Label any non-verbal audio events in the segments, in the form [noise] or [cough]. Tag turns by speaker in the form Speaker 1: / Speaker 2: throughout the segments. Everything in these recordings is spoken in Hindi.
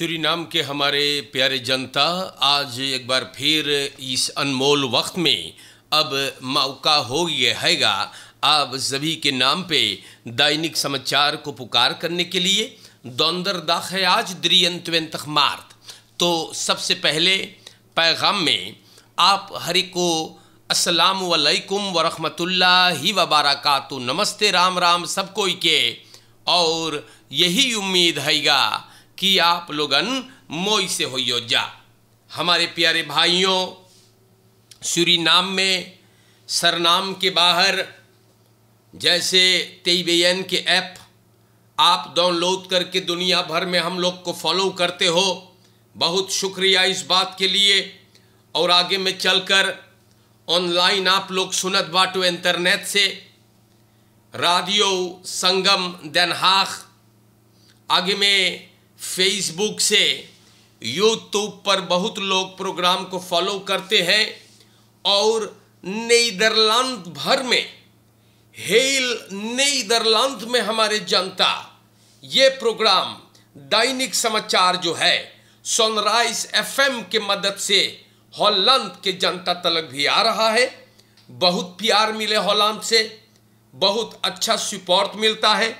Speaker 1: सूरीनाम के हमारे प्यारे जनता, आज एक बार फिर इस अनमोल वक्त में अब मौका हो गया हैगा आप सभी के नाम पे दैनिक समाचार को पुकार करने के लिए। दौंदर दाख है आज द्रियंतवेंत मार्त। तो सबसे पहले पैगाम में आप हरि को अस्सलाम वालेकुम वरहमतुल्लाहि वबारकातु नमस्ते, राम राम सब कोई के। और यही उम्मीद हैगा कि आप लोगन मोई से होइयो जा। हमारे प्यारे भाइयों सूरी नाम में, सरनाम के बाहर, जैसे तेईबेन के ऐप, आप डाउनलोड करके दुनिया भर में हम लोग को फॉलो करते हो। बहुत शुक्रिया इस बात के लिए। और आगे में चलकर ऑनलाइन आप लोग सुनत बाटो इंटरनेट से रेडियो संगम दनहाक आगे में फेसबुक से यूट्यूब पर बहुत लोग प्रोग्राम को फॉलो करते हैं और नीदरलैंड भर में हेल नीदरलैंड में हमारे जनता, ये प्रोग्राम दैनिक समाचार जो है सनराइज एफएम के मदद से हॉलैंड के जनता तलक भी आ रहा है। बहुत प्यार मिले हॉलैंड से, बहुत अच्छा सपोर्ट मिलता है।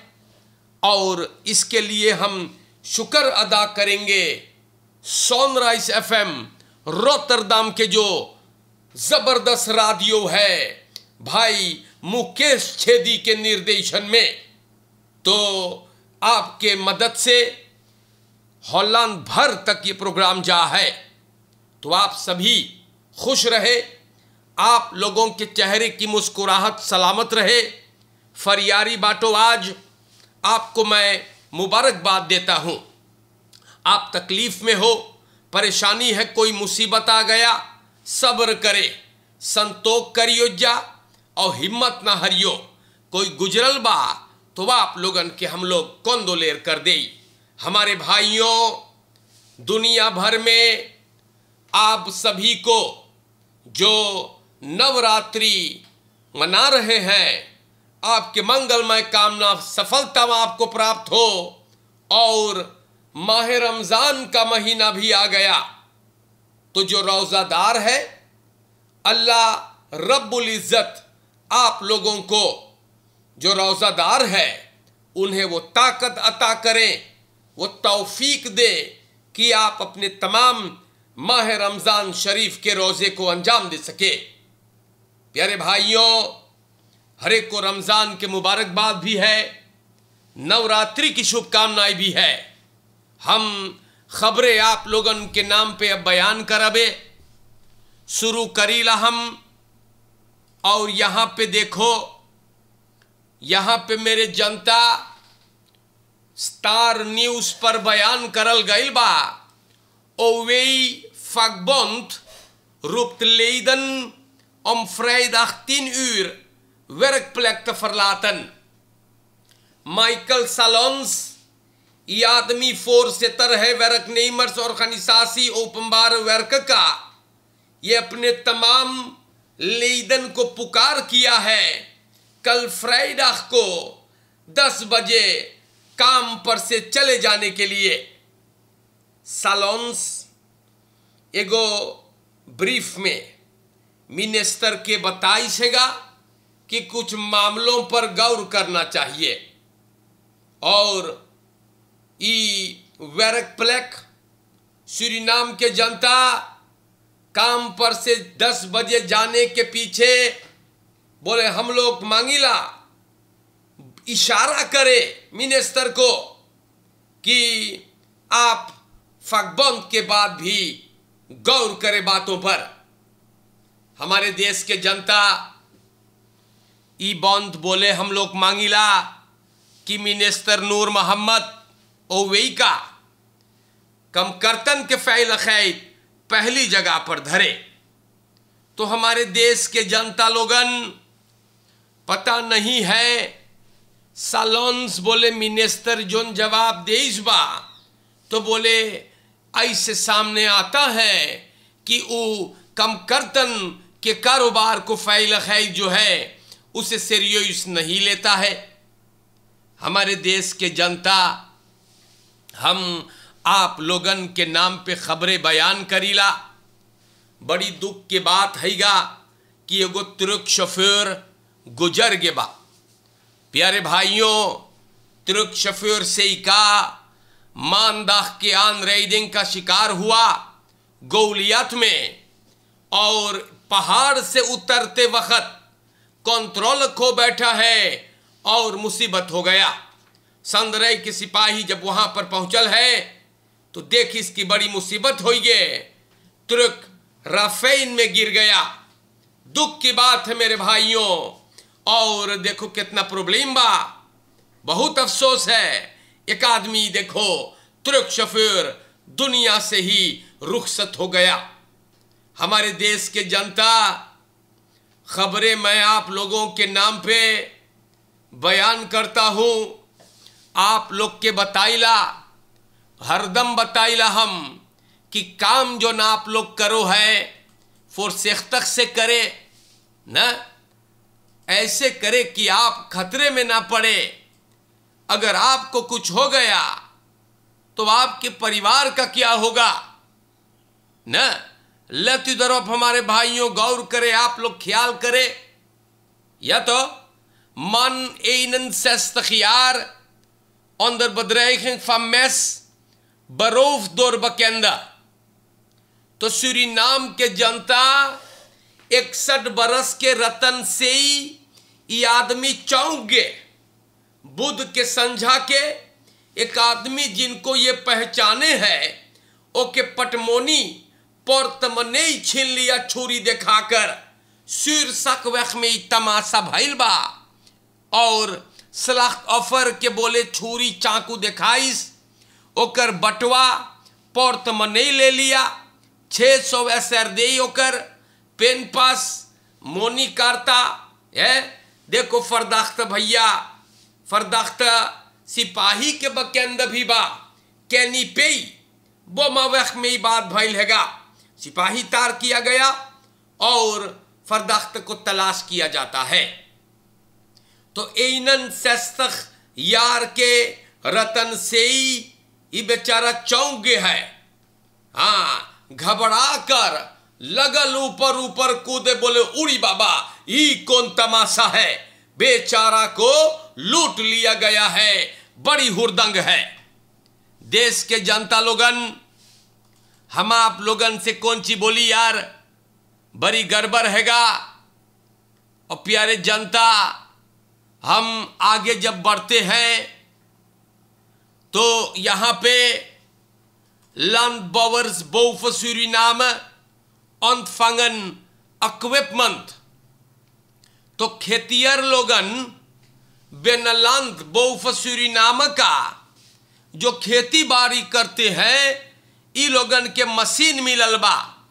Speaker 1: और इसके लिए हम शुक्र अदा करेंगे। सनराइज एफएम रोतरदाम के जो ज़बरदस्त रेडियो है, भाई मुकेश छेदी के निर्देशन में। तो आपके मदद से हॉलैंड भर तक ये प्रोग्राम जा है। तो आप सभी खुश रहे, आप लोगों के चेहरे की मुस्कुराहट सलामत रहे। फरियारी बाटो आज, आपको मैं मुबारकबाद देता हूँ। आप तकलीफ़ में हो, परेशानी है, कोई मुसीबत आ गया, सब्र करे, संतोख करियो जा, और हिम्मत ना हरियो। कोई गुजरल बा तो वह आप लोगन के हम लोग कौंदोलेर कर दे हमारे भाइयों, दुनिया भर में आप सभी को जो नवरात्रि मना रहे हैं आपके मंगलमय कामना सफलता आपको प्राप्त हो और माह रमज़ान का महीना भी आ गया। तो जो रोज़ादार है, अल्लाह रब्बुल इज़्ज़त आप लोगों को जो रोज़ादार है, उन्हें वो ताकत अता करें, वो तौफीक दे कि आप अपने तमाम माह रमज़ान शरीफ के रोज़े को अंजाम दे सके। प्यारे भाइयों हर एक को रमज़ान के मुबारकबाद भी है, नवरात्रि की शुभकामनाएँ भी है। हम खबरें आप लोगन के नाम पे अब बयान करबे। शुरू करीला हम, और यहाँ पे देखो, यहाँ पे मेरे जनता स्टार न्यूज़ पर बयान करल गईल बा। ओवेई fagbond roept leden om 10 uur werkplek te. Michael Salons, ये आदमी voorzitter है werknemers organisatie openbare werken का ये अपने तमाम लेदन को पुकार किया है कल फ्राइडे को 10 बजे काम पर से चले जाने के लिए सालोन्स एगो ब्रीफ में मिनिस्टर के बताइएगा कि कुछ मामलों पर गौर करना चाहिए। और ई वेरक प्लेक, सूरीनाम के जनता, काम पर से 10 बजे जाने के पीछे बोले, हम लोग मांगिला। इशारा करे मिनिस्टर को कि आप फकबंद के बाद भी गौर करें बातों पर। हमारे देश के जनता ई बोले हम लोग मांगिला, कि मिनिस्टर नूर मोहम्मद ओवेई का कमकर्तन के फैल खैद पहली जगह पर धरे। तो हमारे देश के जनता लोगन, पता नहीं है, सालोन्स बोले मिनिस्टर जोन जवाब देश बा तो बोले, ऐसे सामने आता है कि वो कमकर्तन के कारोबार को फैल खैल जो है उसे सीरियस नहीं लेता है। हमारे देश के जनता, हम आप लोगन के नाम पे खबरें बयान करीला। बड़ी दुख के बात हैगा कि एगो तुर्क शोफेर गुजर गे बा। प्यारे भाइयों, तुर्क शोफेर से का मानदाह के आन रेडिंग का शिकार हुआ गौलियत में और पहाड़ से उतरते वक्त कंट्रोल खो बैठा है और मुसीबत हो गया। संदरय के सिपाही जब वहाँ पर पहुंचल है तो देख इसकी बड़ी मुसीबत हो। गई तुर्क राफेन में गिर गया। दुख की बात है मेरे भाइयों, और देखो कितना प्रॉब्लम बा। बहुत अफसोस है। एक आदमी देखो तुर्क शफीर दुनिया से ही रुखसत हो गया। हमारे देश के जनता खबरें मैं आप लोगों के नाम पे बयान करता हूँ। आप लोग के बताइला, हरदम बताइला हम कि काम जो ना आप लोग करो है फुरसेख्तक से करे, न? ऐसे करे कि आप खतरे में ना पड़े। अगर आपको कुछ हो गया तो आपके परिवार का क्या होगा, न? लती तरफ़ हमारे भाइयों, गौर करे, आप लोग ख्याल करे। या तो मन एनन sestachjaar onder bedreiging van mes beroofd door bekenden तो सूरीनाम के जनता, इकसठ बरस के रतन से ही ये आदमी चौंक गए बुद्ध के संझा के, एक आदमी जिनको ये पहचाने हैं, ओके पटमोनी पोर्तमने छीन लिया छुरी दिखाकर। शीर्षक वख में तमाशा भइल बा। और सलाख ऑफ़र के बोले, छुरी चाकू दिखाइस, ओकर बटवा पोर्तमने ले लिया। छः सौ एसर दे ओकर। पेन पास, मोनी करता, है? देखो फरदाख्त भैया, फरदाख्त सिपाही के बकेंद भी बा। कैनी पे बोमा मवख में ही बात भैल हैगा। सिपाही तार किया गया और फरदाख्त को तलाश किया जाता है। तो एनन सस्तख यार के रतन से बेचारा चौंक है। हाँ घबरा कर लगल ऊपर ऊपर कूदे बोले, उड़ी बाबा ई कौन तमाशा है? बेचारा को लूट लिया गया है, बड़ी हुरदंग है। देश के जनता लोगन हम आप लोगन से कौन ची बोली, यार? बड़ी गड़बड़ हैगा। और प्यारे जनता, हम आगे जब बढ़ते हैं तो यहाँ पे landbouwers boven Suriname ontvangen equipment तो खेतियर लोगन बेनलंद बोफ सूरीनाम का, जो खेती बाड़ी करते हैं ई लोगन के मशीन मिलल बा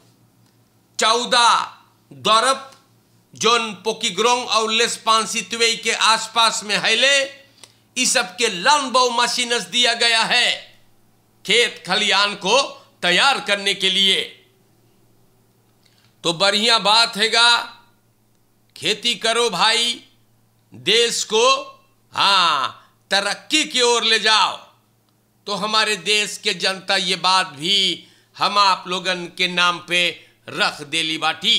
Speaker 1: चौदह दरब जोन पोकीग्रोंग और लेस्पांसितवे के आसपास में हैले, ई सब के मशीनस दिया गया है। खेत खलियान को तैयार करने के लिए। तो बढ़िया बात हैगा। खेती करो भाई। देश को हाँ तरक्की की ओर ले जाओ। तो हमारे देश के जनता ये बात भी हम आप लोगन के नाम पे रख देली बाटी।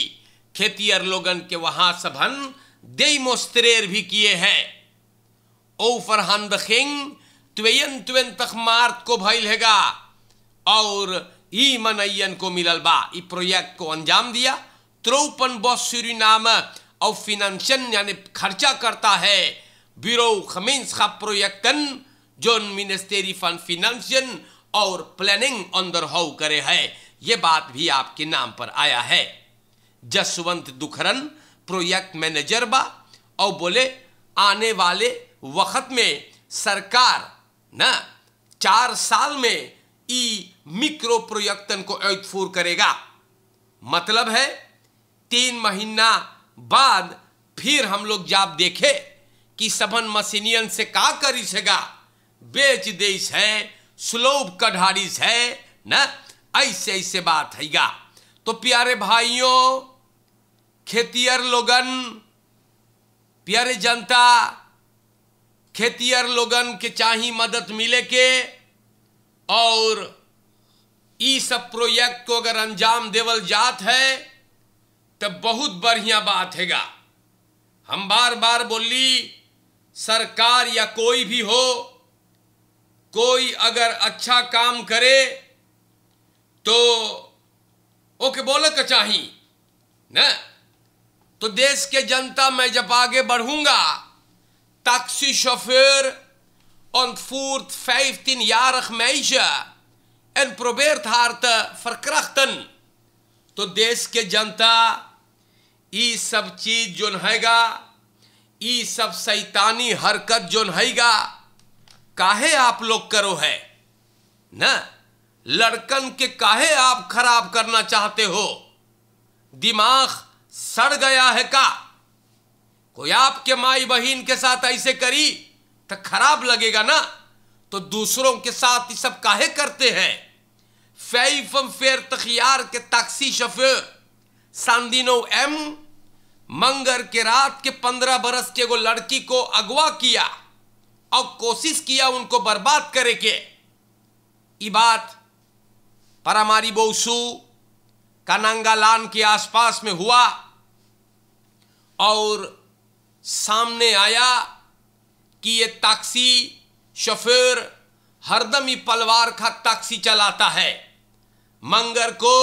Speaker 1: खेतियर लोगन के वहाँ सबन दे मोस्तरेर भी किए हैं। ओ फरहंद खिंग त्वेयन त्वेन तक मार्च को भइल हैगा। और ई मनयन को मिलल बा, ई प्रोजेक्ट को अंजाम दिया। त्रोपन बॉस नाम और फिनेंशन यानी खर्चा करता है। ब्यूरो खमींस का प्रोजेक्टन जोन मिनिस्टेरी फन फिनेंशियन और प्लानिंग अंदर हो करे है। ये बात भी आपके नाम पर आया है। जसवंत दुखरन प्रोजेक्ट मैनेजर बा, और बोले, आने वाले वक्त में सरकार ना, चार साल में ई मिक्रो प्रोजेक्टन को एतफूर करेगा। मतलब है, तीन महीना बाद फिर हम लोग जाप देखे कि सबन मशीनियन से का करी सेगा बेच देश है स्लोब कढ़ारिस है, ना? ऐसे ऐसे बात हैगा। तो प्यारे भाइयों खेतियर लोगन, प्यारे जनता खेतियर लोगन के चाही मदद मिले के, और ई सब प्रोजेक्ट को अगर अंजाम देवल जात है, तब बहुत बढ़िया बात हैगा। हम बार बार बोली, सरकार या कोई भी हो कोई अगर अच्छा काम करे तो ओके बोले का चाही, न? तो देश के जनता मैं जब आगे बढ़ूँगा taxichauffeur ontvoert 15 jarig meisje en probeert haar te तो देश के जनता ये सब चीज़ जोन हैगा ये सब सैतानी हरकत जोन हैगा। काहे आप लोग करो है? न? लड़कन के काहे आप खराब करना चाहते हो? दिमाग सड़ गया है का? कोई आपके माई बहन के साथ ऐसे करी तो खराब लगेगा ना? तो दूसरों के साथ ये सब काहे करते हैं? फैफम फेर तखियार के टैक्सी शफर सांदिनो एम, मंगर के रात के पंद्रह बरस के वो लड़की को अगवा किया। और कोशिश किया उनको बर्बाद करे के। बात परामारी बोसू कानांगालान के आसपास में हुआ और सामने आया कि ये टैक्सी शफर हरदम ही पलवार का टैक्सी चलाता है। मंगर को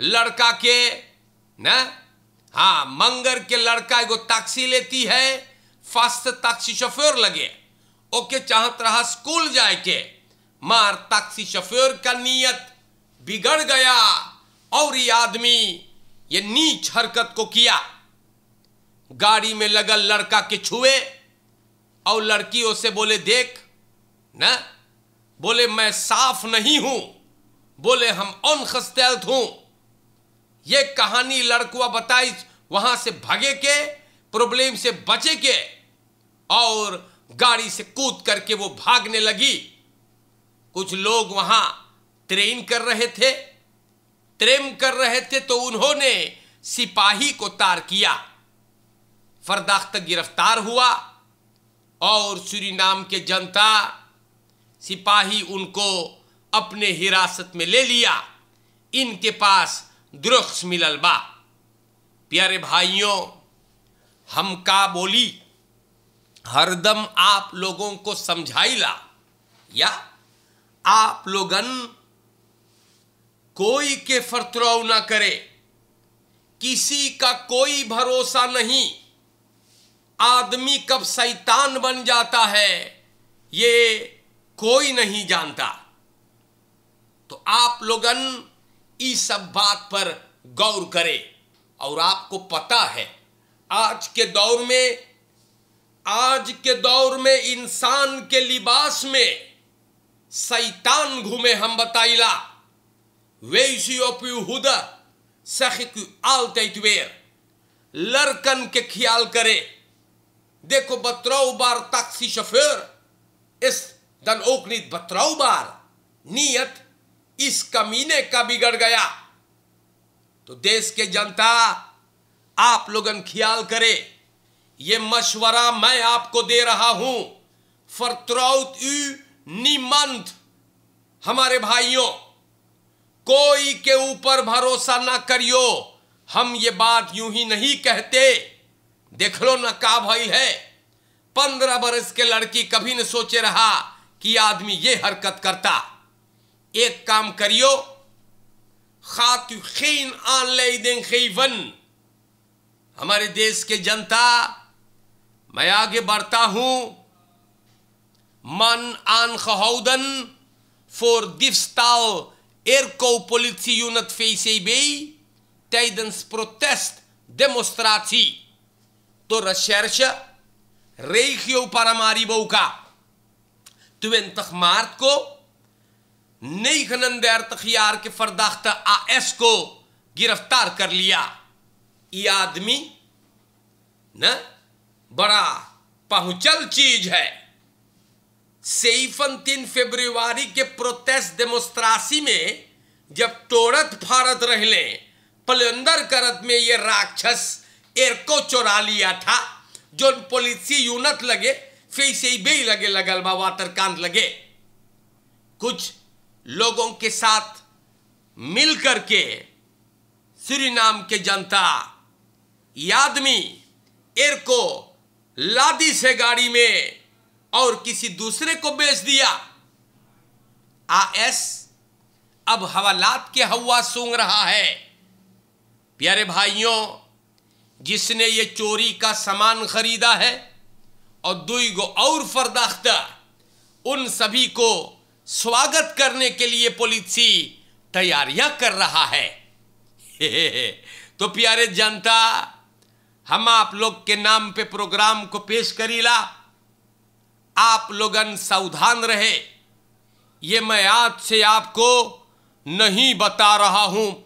Speaker 1: लड़का के, न? हाँ मंगर के लड़का एगो टैक्सी लेती है फास्ट टैक्सी शफर लगे। ओके, चाहत रहा स्कूल जाए के मार टैक्सी शफर का नियत बिगड़ गया। और ये आदमी ये नीच हरकत को किया। गाड़ी में लगल लड़का के छुए। और लड़की उसे बोले, देख, न? बोले, मैं साफ़ नहीं हूँ। बोले, हम अनखस्तैल्त हूँ। ये कहानी लड़कुआ बताई, वहाँ से भागे के प्रॉब्लम से बचे के और गाड़ी से कूद करके वो भागने लगी। कुछ लोग वहाँ ट्रेन कर रहे थे। ट्रेम कर रहे थे तो उन्होंने सिपाही को तार किया। फरदाख्त गिरफ़्तार हुआ और सुरीनाम के जनता सिपाही उनको अपने हिरासत में ले लिया। इनके पास द्रुक्स मिलल बा। प्यारे भाइयों, हम का बोली? हरदम आप लोगों को समझाइला, या आप लोगन कोई के फरतरव ना करे, किसी का कोई भरोसा नहीं। आदमी कब शैतान बन जाता है, ये कोई नहीं जानता। तो आप लोगन इस सब बात पर गौर करें, और आपको पता है, आज के दौर में आज के दौर में इंसान के लिबास में सैतान घूमे, हम बताइला। वैसी ओप्यूहुदा सखिक लड़कन के ख्याल करे। देखो बतराउ बार टैक्सी शफेर, इस दन ओकनीत बतराउ बार। नियत इस कमीने का बिगड़ गया। तो देश के जनता, आप लोगन ख्याल करे। ये मशवरा मैं आपको दे रहा हूँ। फरत्राउत यू निमंत हमारे भाइयों, कोई के ऊपर भरोसा ना करियो। हम ये बात यूँ ही नहीं कहते। देख लो ना का भाई है। पंद्रह बरस के लड़की कभी न सोचे रहा कि आदमी ये हरकत करता। एक काम करियो खात आन ले दें खीवन। हमारे देश के जनता मैं आगे बढ़ता हूँ। मन आन खहौदन फोर दिफ्ताओ एरको पोलिथी यूनत फेसे बेई टैदंस प्रोटेस्ट डेमोस्ट्राथी तो रशर्ष रेखियो परमारी बहु का ट्वेंट मार्च को नई खनंद तखियार के फरदाख्त आ एस को गिरफ़्तार कर लिया। ये आदमी, न? बड़ा पहुंचल चीज़ है। सेफन तीन फेब्रुआरी के प्रोटेस्ट डेमोस्ट्रासी में जब तोड़त फाड़त रहले, पलंदर करत में ये राक्षस एरको चोरा लिया था। जो पुलिसी यूनिट लगे, फिर से ही लगे, लगल बा वातर लगे। कुछ लोगों के साथ मिल करके सुरीनाम के जनता ये आदमी एर को लादी से गाड़ी में और किसी दूसरे को बेच दिया आएस, अब हवालात के हवा सूंघ रहा है प्यारे भाइयों, जिसने ये चोरी का सामान खरीदा है और दुई गो और फरदाख्ता, उन सभी को स्वागत करने के लिए पुलिसी तैयारियाँ कर रहा है हे हे हे। तो प्यारे जनता हम आप लोग के नाम पे प्रोग्राम को पेश करीला। आप लोगन सावधान रहे। ये मैं आज से आपको नहीं बता रहा हूँ।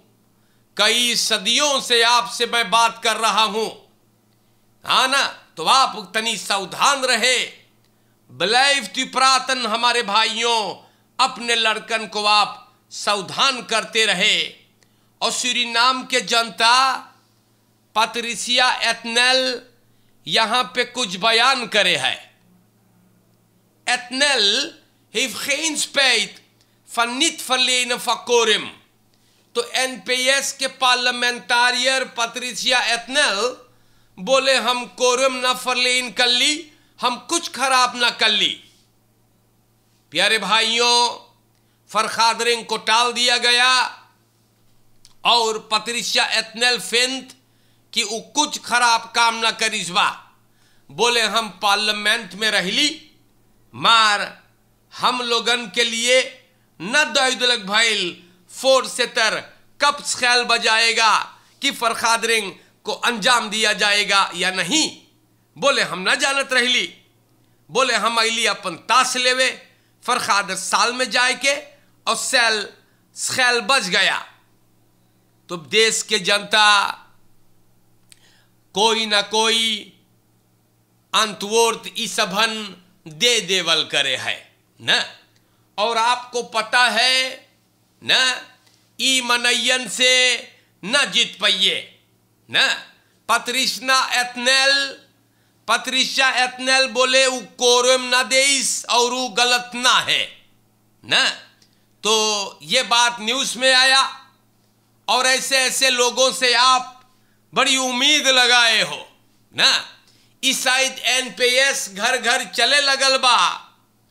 Speaker 1: कई सदियों से आपसे मैं बात कर रहा हूँ। हा ना? तो आप तनी सावधान रहे। बलैव प्रातन हमारे भाइयों, अपने लड़कन को आप सावधान करते रहे। और श्री नाम के जनता पत्रिसिया एथनेल यहाँ पे कुछ बयान करे है एथनेल Korim. तो एनपीएस के पार्लियामेंटारियर पत्रिसिया एथनल बोले, हम कोरम न फरलीन कर ली हम कुछ खराब ना कर ली प्यारे भाइयों फरखादरिंग को टाल दिया गया और पत्रिसिया एथनल फेंत कि वो कुछ खराब काम ना करिसबा बोले, हम पार्लियामेंट में रह ली मार हम लोगन के लिए न दैदलक भाईल फोर से तर कब ख्याल बजाएगा कि फरखादरिंग को अंजाम दिया जाएगा या नहीं। बोले, हम ना जानत रहली। बोले, हम अली अपन ताश लेवे, फरखाद साल में जाए के और सैल ख्याल बच गया। तो देश के जनता कोई ना कोई अंतवोर्त ईसभन दे देवल करे है, न? और आपको पता है, न? ई मनयन से न जीत पाइए न? पत्रिशना एथनेल पत्रिशा एथनेल बोले वो कोरम न देस और वो गलत ना है, न? तो ये बात न्यूज़ में आया, और ऐसे ऐसे लोगों से आप बड़ी उम्मीद लगाए हो, ना? साइड एनपीएस घर घर चले लगल बा।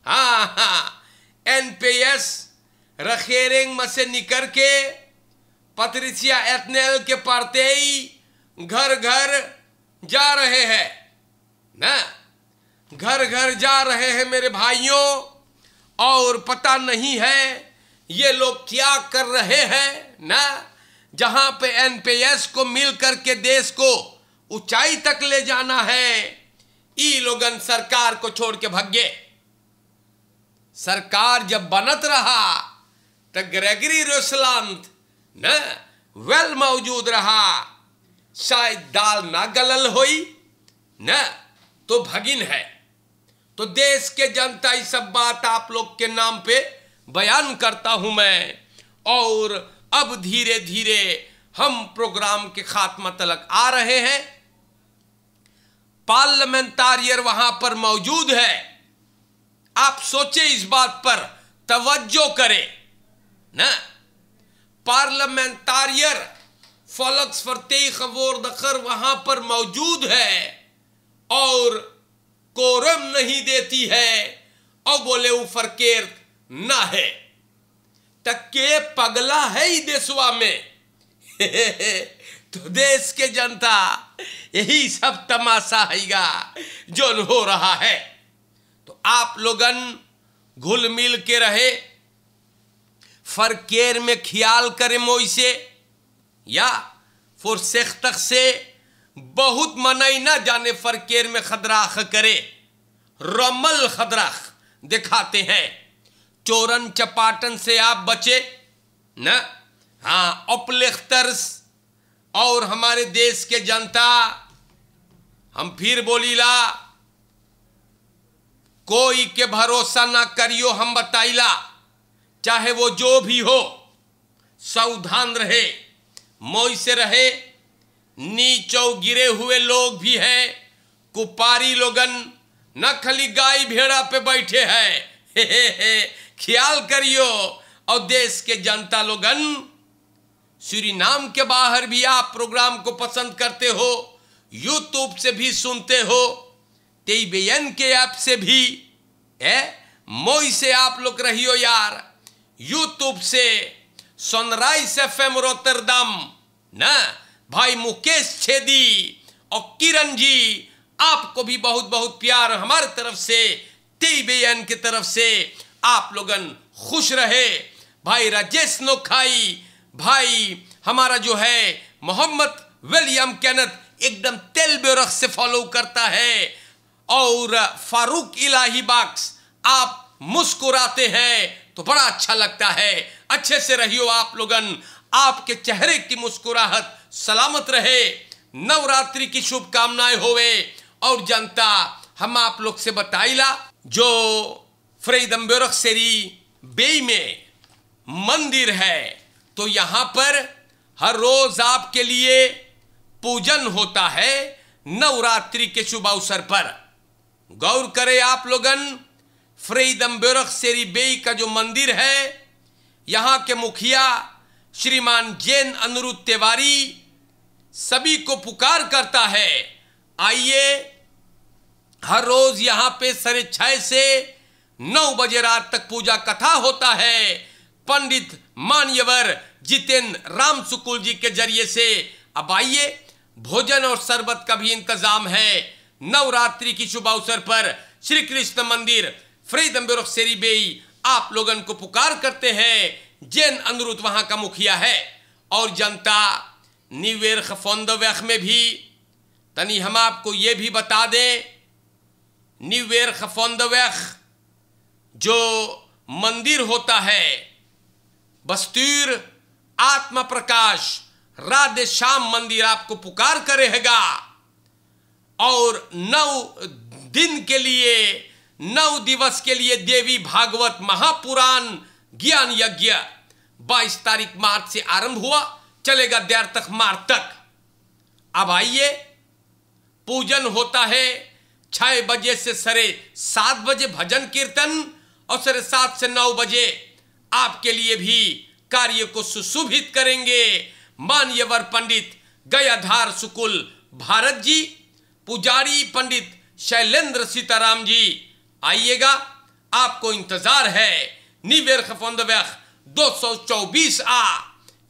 Speaker 1: हाँ हाँ एनपीएस रखेरेंग में से निकल के पत्रिसिया एथनेल के पढ़ते ही घर घर जा रहे हैं, ना? घर घर जा रहे हैं मेरे भाइयों, और पता नहीं है ये लोग क्या कर रहे हैं, ना? जहाँ पे एनपीएस को मिल करके देश को ऊंचाई तक ले जाना है, ई लोगन सरकार को छोड़ के भगे सरकार जब बनत रहा तो ग्रेगरी रोसलांत न वेल मौजूद रहा। शायद दाल ना गलल होई, न तो भगिन है। तो देश के जनता ये सब बात आप लोग के नाम पे बयान करता हूँ मैं। और अब धीरे धीरे हम प्रोग्राम के खात्मा तलक आ रहे हैं। पार्लियामेंटारियर वहाँ पर मौजूद है। आप सोचे इस बात पर, तवज्जो करें, ना? पार्लियामेंटारियर फलक्स फरते खबोर दखर वहाँ पर मौजूद है और कोरम नहीं देती है, और बोले वो फरकेर ना है। तके पगला है ही देशवा में। [laughs] तो देश के जनता, यही सब तमाशा हैगा, जो हो रहा है। तो आप लोगन घुल मिल के रहे, फरकेर में ख्याल करे मोइसे, या फुर तक से बहुत मनई ना जाने फरकेर में खदराख करे, रमल खदराख दिखाते हैं। चोरन चपाटन से आप बचे, न? हाँ अपलिख्तर्स और हमारे देश के जनता, हम फिर बोलीला, कोई के भरोसा ना करियो हम बताइला, चाहे वो जो भी हो, सावधान रहे, मोई से रहे, नीचो गिरे हुए लोग भी हैं, कुपारी लोगन न खाली गाय भेड़ा पे बैठे हैं। ख्याल करियो और देश के जनता लोगन सूरीनाम के बाहर भी आप प्रोग्राम को पसंद करते हो यूट्यूब से भी सुनते हो टेबेन के ऐप से भी, है? मोई से आप लोग रहियो यार। यूट्यूब से सनराइज एफ़ एम रोतरदम, ना? भाई मुकेश छेदी और किरण जी, आपको भी बहुत बहुत प्यार हमारे तरफ़ से टीबीएन की तरफ़ से। आप लोगन खुश रहे। भाई राजेश नोखाई, भाई हमारा जो है, मोहम्मद विलियम कैनत एकदम तेल बेरख से फॉलो करता है। और फारूक इलाही बाक्स आप मुस्कुराते हैं तो बड़ा अच्छा लगता है। अच्छे से रहियो आप लोगन। आपके चेहरे की मुस्कुराहट सलामत रहे। नवरात्रि की शुभकामनाएँ होवे। और जनता, हम आप लोग से बताइला, जो फ्रेदम्बेरख सेरी बे में मंदिर है। तो यहाँ पर हर रोज आपके लिए पूजन होता है नवरात्रि के शुभ अवसर पर। गौर करें आप लोगन फ्रेदम्बेरख सेरी बे का जो मंदिर है, यहाँ के मुखिया श्रीमान जैन अनुरुद्ध तिवारी सभी को पुकार करता है। आइए, हर रोज यहाँ पे साढ़े छह से नौ बजे रात तक पूजा कथा होता है। पंडित मान्यवर जितेंद्र राम सुकुल जी के ज़रिए से। अब आइए, भोजन और शरबत का भी इंतज़ाम है। नवरात्रि की शुभ अवसर पर श्री कृष्ण मंदिर सेरी बेई, आप लोगन को पुकार करते हैं। जैन अनुरुद्ध वहाँ का मुखिया है। और जनता निवेर खफोंदव्यख में भी, तनी हम आपको ये भी बता दें निवेर खफोंदव्यख जो मंदिर होता है, बस्तूर आत्मा प्रकाश, राधे श्याम मंदिर आपको पुकार करेगा। और नौ दिन के लिए, नौ दिवस के लिए देवी भागवत महापुराण ज्ञान यज्ञ 22 तारीख मार्च से आरंभ हुआ, चलेगा देर तक मार्च तक। अब आइए, पूजन होता है, छह बजे से सरे सात बजे भजन कीर्तन और सरे सात से नौ बजे आपके लिए भी कार्य को सुशोभित करेंगे। मान्यवर पंडित गयाधार सुकुल भारत जी, पुजारी पंडित शैलेंद्र सीताराम जी, आइएगा। आपको इंतज़ार है। निवेर खफंदव्यख 224 आ।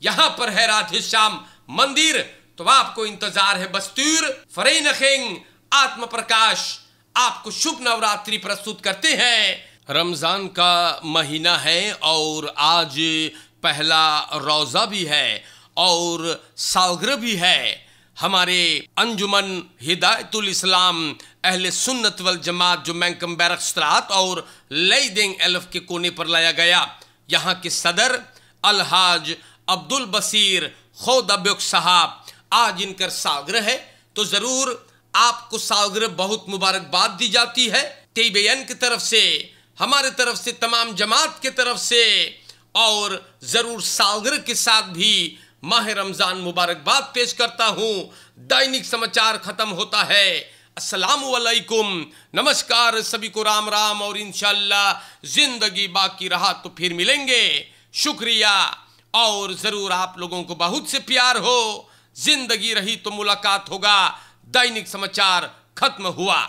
Speaker 1: यहाँ पर है राधे श्याम मंदिर। तो आपको इंतज़ार है बस्तूर। फरे नखेंग आत्म प्रकाश आपको शुभ नवरात्रि प्रस्तुत करते हैं। रमज़ान का महीना है और आज पहला रोजा भी है और सालग्रह भी है। हमारे अंजुमन हिदायतुल इस्लाम अहले सुन्नत वल जमात जो मैंकम बैरक और लईदेंग एलफ के कोने पर लाया गया, यहाँ के सदर अलहाज अब्दुल बसीर खुद अब्युक साहब, आज इनका सालग्रह है। तो ज़रूर आपको सालग्रह बहुत मुबारकबाद दी जाती है। तेबेन की तरफ़ से हमारे तरफ़ से, तमाम जमात के तरफ़ से, और ज़रूर सालग्रह के साथ भी माह रमज़ान मुबारकबाद पेश करता हूँ। दैनिक समाचार ख़त्म होता है। अस्सलाम वालेकुम नमस्कार, सभी को राम राम, और इंशाल्लाह ज़िंदगी बाकी रहा तो फिर मिलेंगे। शुक्रिया। और ज़रूर आप लोगों को बहुत से प्यार हो। ज़िंदगी रही तो मुलाकात होगा। दैनिक समाचार खत्म हुआ।